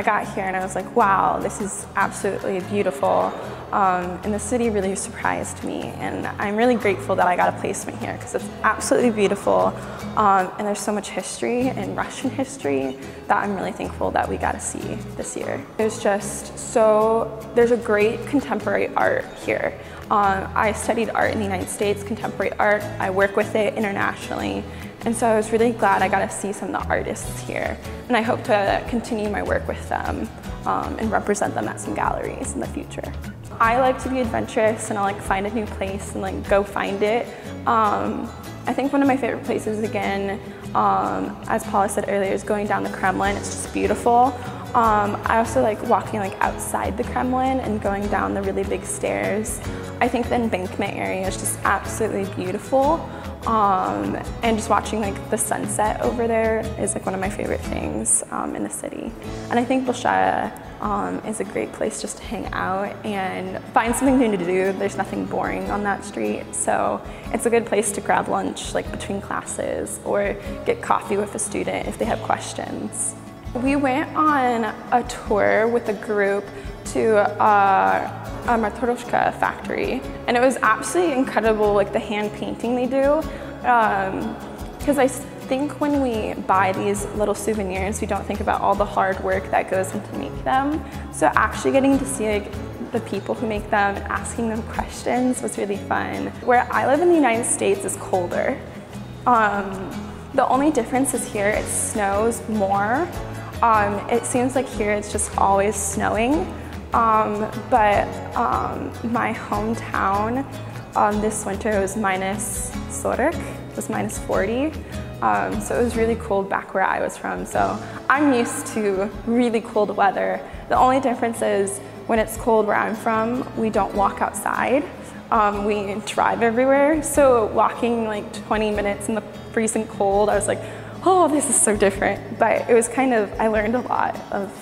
I got here and I was like, wow, this is absolutely beautiful. Um, and the city really surprised me. And I'm really grateful that I got a placement here because it's absolutely beautiful. Um, and there's so much history and Russian history that I'm really thankful that we got to see this year. There's just so, there's a great contemporary art here. Um, I studied art in the United States, contemporary art. I work with it internationally. And so I was really glad I got to see some of the artists here. And I hope to continue my work with them um, and represent them at some galleries in the future. I like to be adventurous and I like find a new place and like go find it. Um, I think one of my favorite places again, um, as Paula said earlier, is going down the Kremlin. It's just beautiful. Um, I also like walking like outside the Kremlin and going down the really big stairs. I think the embankment area is just absolutely beautiful. Um, and just watching like the sunset over there is like one of my favorite things um, in the city. And I think Bolshaya um, is a great place just to hang out and find something new to do. There's nothing boring on that street. So it's a good place to grab lunch like between classes or get coffee with a student if they have questions. We went on a tour with a group to uh, a Matryoshka factory and it was absolutely incredible like the hand painting they do because um, I think when we buy these little souvenirs we don't think about all the hard work that goes into make them so actually getting to see like the people who make them and asking them questions was really fun. Where I live in the United States is colder. Um, the only difference is here it snows more. Um, it seems like here it's just always snowing. Um, but um, my hometown um, this winter was minus it was minus 40. Um, so it was really cold back where I was from. So I'm used to really cold weather. The only difference is when it's cold where I'm from, we don't walk outside. Um, we drive everywhere. So walking like 20 minutes in the freezing cold, I was like, oh, this is so different. But it was kind of, I learned a lot of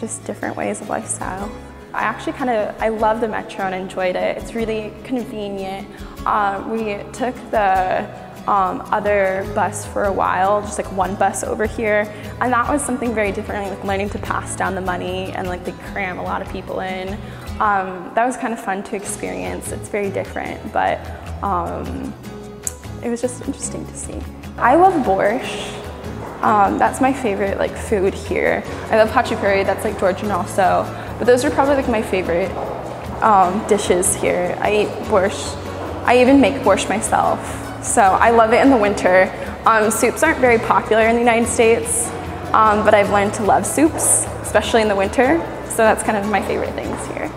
just different ways of lifestyle. I actually kind of, I love the Metro and enjoyed it. It's really convenient. Um, we took the um, other bus for a while, just like one bus over here. And that was something very different, like learning to pass down the money and like they cram a lot of people in. Um, that was kind of fun to experience. It's very different, but um, it was just interesting to see. I love borscht. Um, that's my favorite like food here. I love khachapuri, that's like Georgian also. But those are probably like my favorite um, dishes here. I eat borscht. I even make borscht myself. So I love it in the winter. Um, soups aren't very popular in the United States, um, but I've learned to love soups, especially in the winter. So that's kind of my favorite things here.